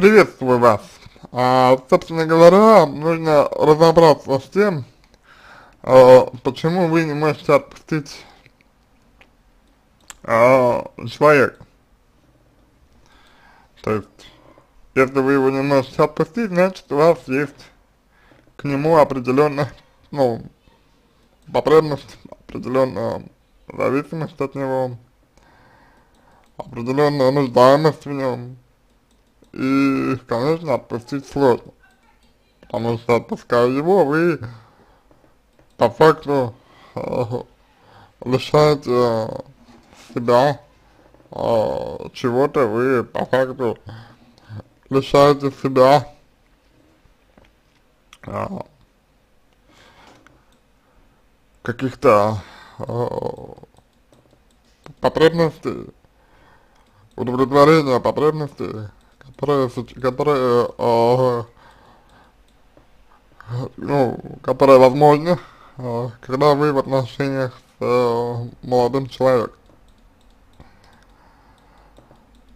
Приветствую вас. А, собственно говоря, нужно разобраться с тем, а, почему вы не можете отпустить а, человека. То есть, если вы его не можете отпустить, значит у вас есть к нему определенная, ну, потребность, определенная зависимость от него, определенная нуждаемость в нем. И, конечно, отпустить сложно. Потому что отпуская его, вы по факту э, лишаете э, себя э, чего-то, вы по факту лишаете себя каких-то потребностей, удовлетворения потребностей, которые, которые, э, ну, которые возможны, э, когда вы в отношениях с э, молодым человеком.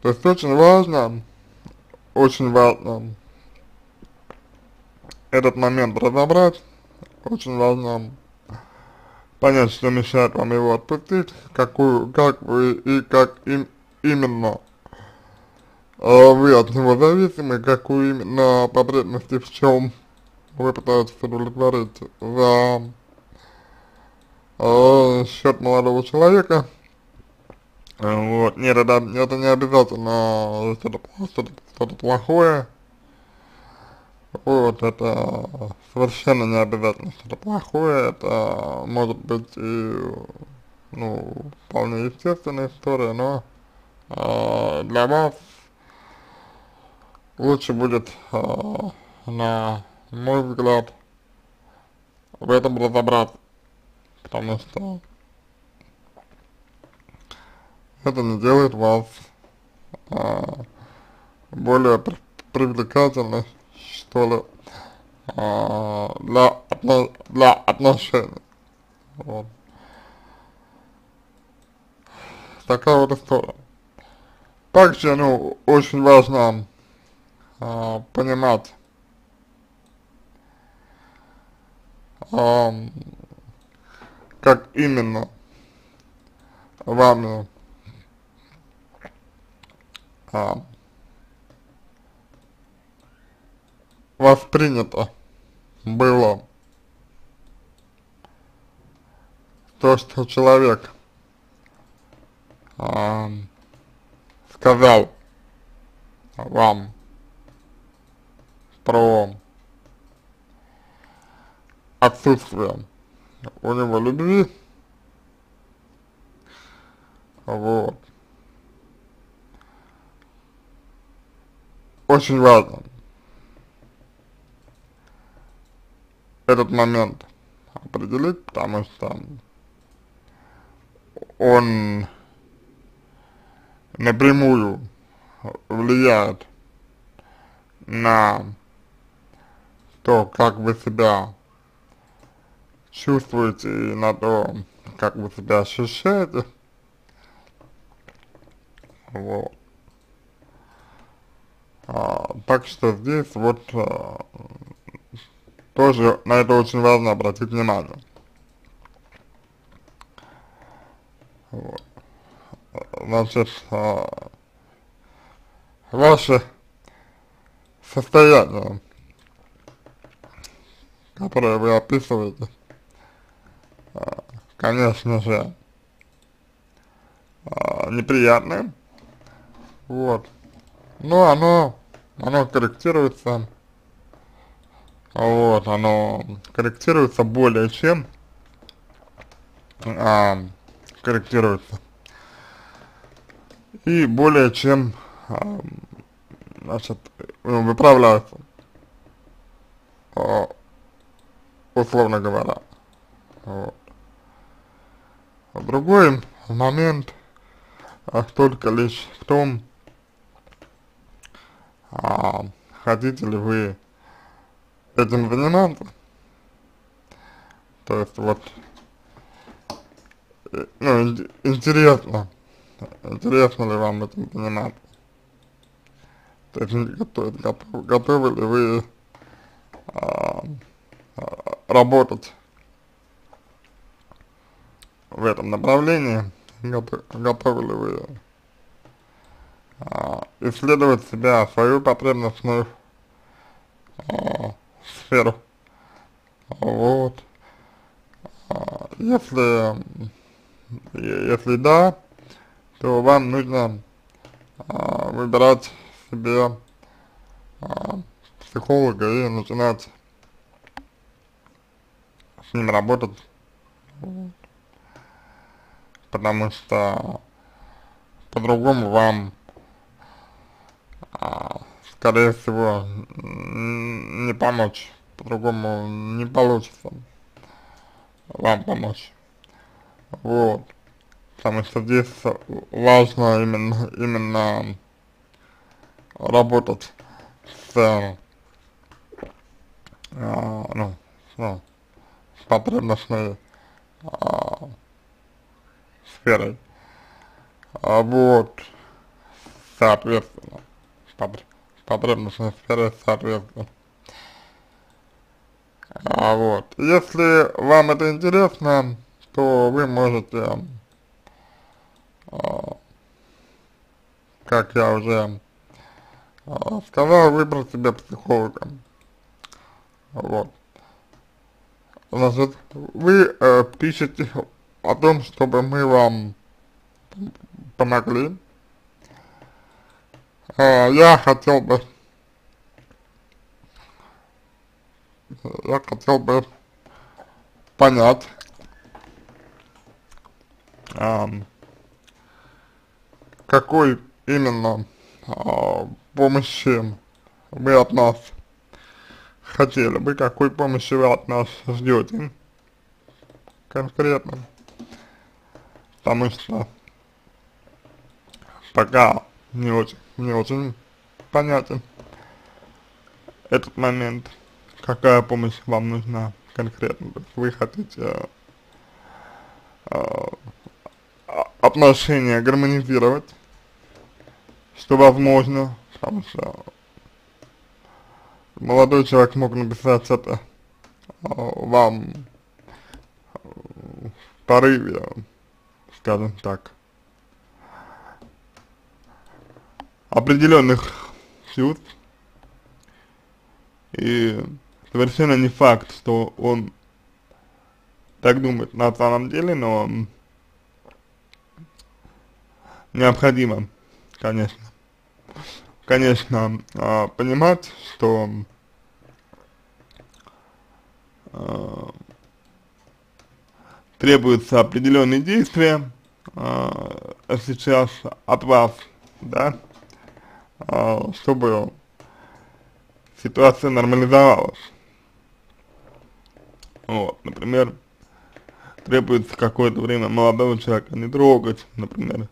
То есть очень важно, очень важно этот момент разобрать, очень важно понять, что мешает вам его отпустить, какую, как вы и как им именно а вы от него зависимы, какую именно потребности в чем вы пытаетесь удовлетворить за э, счет молодого человека. Вот, нет, это, это не обязательно что-то что что плохое. Вот, это совершенно не обязательно что-то плохое, это может быть и, ну, вполне естественная история, но э, для вас лучше будет, э, на мой взгляд, в этом разобраться, потому что это не делает вас э, более при привлекательной, что ли, э, для, отно для отношений. Вот. Такая вот история. Также, ну, очень важно э, понимать, э, как именно? Вами э, воспринято. Было. То, что человек сказал вам про отсутствие у него любви, вот. Очень важно этот момент определить, потому что он напрямую влияет на то, как вы себя чувствуете и на то, как вы себя ощущаете. Вот. А, так что здесь вот а, тоже на это очень важно обратить внимание. Вот. Значит, а, ваше состояние которые вы описываете, а, конечно же, а, неприятное, вот, но оно, оно корректируется, вот, оно корректируется более чем, а, корректируется, и более чем, а, значит, выправляется условно говоря. Вот. А другой момент а, только лишь в том, а, хотите ли вы этим заниматься. То есть вот, э, ну, интересно, интересно ли вам этим заниматься. То есть, готовы, готовы, ли вы а, а, работать в этом направлении, готовы, ли вы исследовать себя, свою потребностную а, сферу. Вот. А, если, если да, то вам нужно а, выбирать себе психолога и начинать с ним работать. Потому что по-другому вам а, скорее всего не помочь, по-другому не получится вам помочь. Вот. Потому что здесь важно именно, именно работать с, а, ну, ну, потребностной а, сферой. А вот, соответственно, потребностной сферой, соответственно. А вот, если вам это интересно, то вы можете, а, как я уже а, сказал, выбрать себе психолога. Вот. Значит, вы э, пишете о том, чтобы мы вам помогли. Э, я хотел бы я хотел бы понять, э, какой именно э, помощи вы от нас хотели бы, какой помощи вы от нас ждете? Конкретно, потому что пока не очень, не очень понятен этот момент, какая помощь вам нужна конкретно, вы хотите э, отношения гармонизировать, что возможно, потому что молодой человек мог написать это э, вам в порыве, скажем так, определенных чувств, и совершенно не факт, что он так думает на самом деле, но необходимо, конечно, конечно, э, понимать, что требуются определенные действия э, сейчас от вас, да, э, чтобы ситуация нормализовалась. Вот, например, требуется какое-то время молодого человека не трогать, например,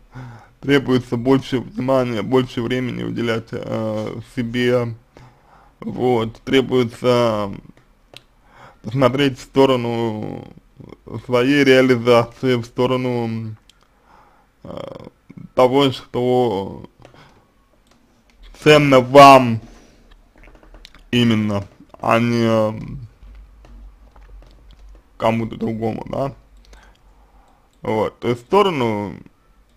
требуется больше внимания, больше времени уделять э, себе, вот, требуется посмотреть в сторону своей реализации, в сторону э, того, что ценно вам именно, а не кому-то другому, да. Вот, то есть в сторону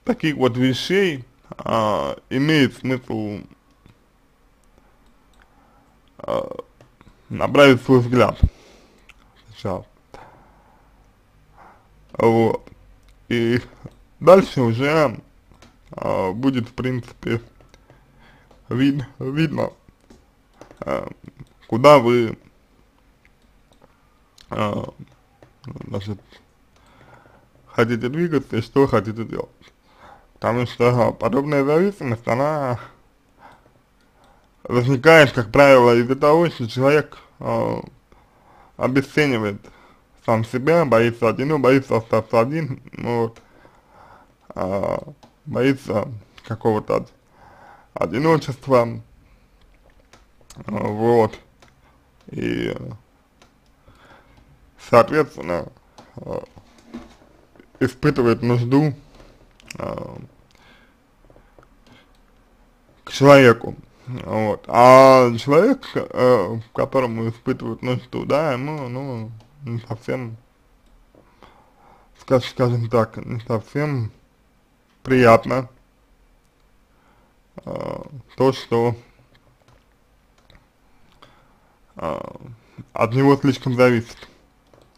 таких вот вещей а, имеет смысл а, направить свой взгляд сейчас. Вот. И дальше уже а, будет, в принципе, вид, видно, а, куда вы а, значит, хотите двигаться и что хотите делать. Потому что подобная зависимость, она возникает, как правило, из-за того, что человек э, обесценивает сам себя, боится одинок, боится остаться один, вот, э, боится какого-то одиночества, вот, и, соответственно, э, испытывает нужду э, к человеку, Вот. А человек, э, которому испытывают нужду, да, ему, ну, не совсем, скажем, скажем так, не совсем приятно э, то, что э, от него слишком зависит.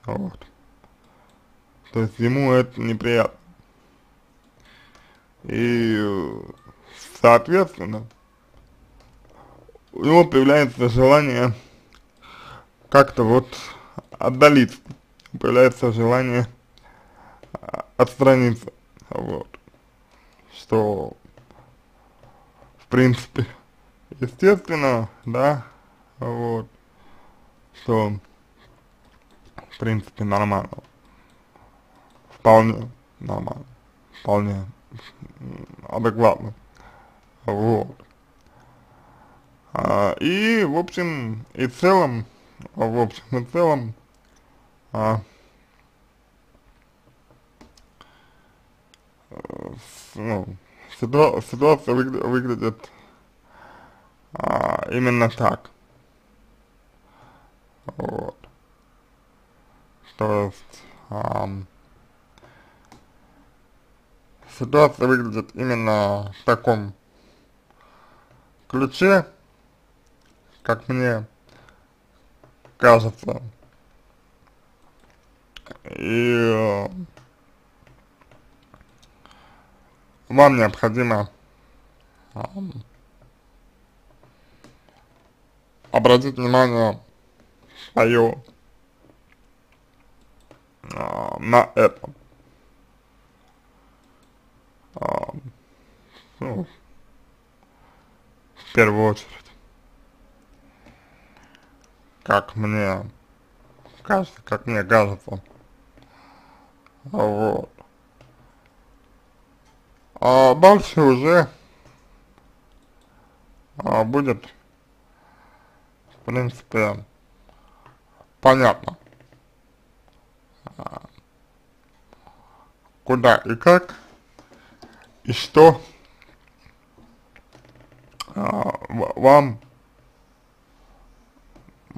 Вот. То есть ему это неприятно. И, соответственно, у него появляется желание как-то вот отдалиться, появляется желание а, отстраниться, вот, что, в принципе, естественно, да, вот, что, в принципе, нормально, вполне нормально, вполне адекватно, вот. А, и, в общем и целом, в общем и целом, а, ну, ситуа ситуация выгля выглядит а, именно так. Вот. То есть, а, ситуация выглядит именно в таком ключе, как мне кажется. И э, вам необходимо э, обратить внимание свое э, на это. Э, ну, в первую очередь как мне кажется, как мне кажется. Вот. А дальше уже а, будет, в принципе, понятно, а, куда и как, и что а, вам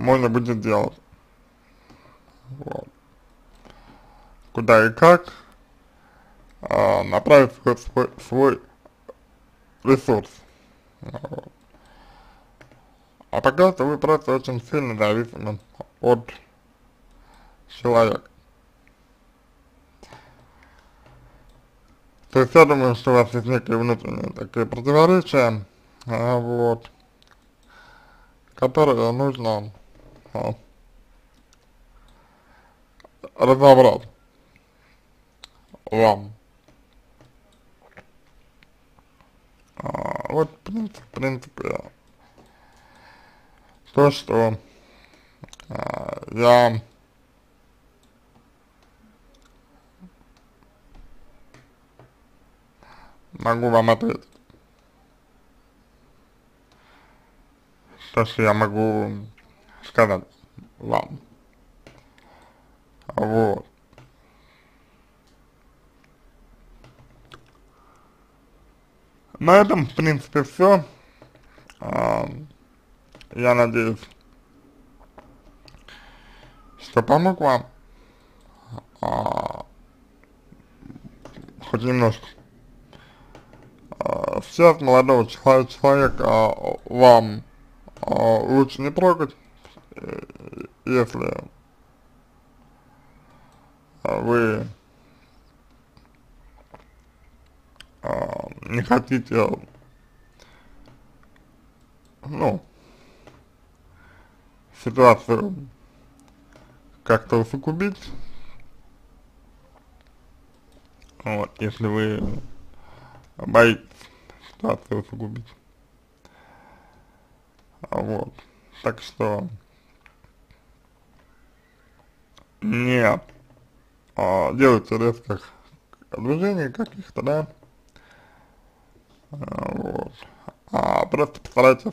можно будет делать. Вот. Куда и как а, направить свой, свой, свой ресурс. Вот. А пока что вы просто очень сильно зависимы от человека. То есть я думаю, что у вас есть некие внутренние такие противоречия, а, вот, которые нужно а, разобрал вам. А, вот, в принципе, в принципе, то, что а, я могу вам ответить. То, что я могу сказать вам. Вот. На этом, в принципе, все. А, я надеюсь, что помог вам. А, хоть немножко. А, сейчас молодого человека вам лучше не трогать, если вы а, не хотите, ну, ситуацию как-то усугубить, вот, если вы боитесь ситуацию усугубить, вот, так что не а, делайте резких движений каких-то, да, а, вот, а просто постарайтесь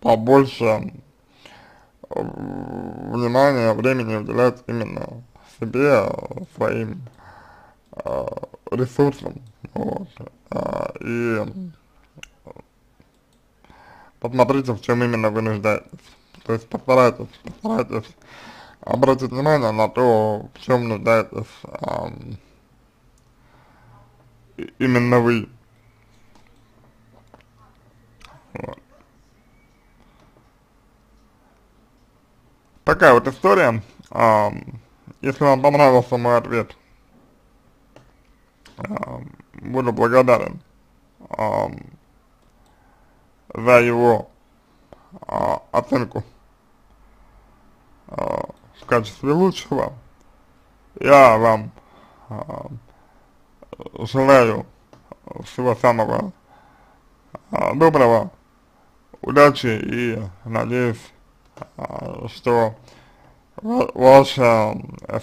побольше внимания, времени уделять именно себе, своим э, ресурсам, вот, э, и посмотрите, в чем именно вы нуждаетесь. То есть постарайтесь, постарайтесь обратить внимание на то, в чем нуждаетесь эм, именно вы. Вот. Такая вот история. Эм, если вам понравился мой ответ, эм, буду благодарен эм, за его э, оценку качестве лучшего. Я вам э, желаю всего самого э, доброго, удачи и надеюсь, э, что ваша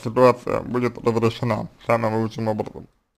ситуация будет разрешена самым лучшим образом.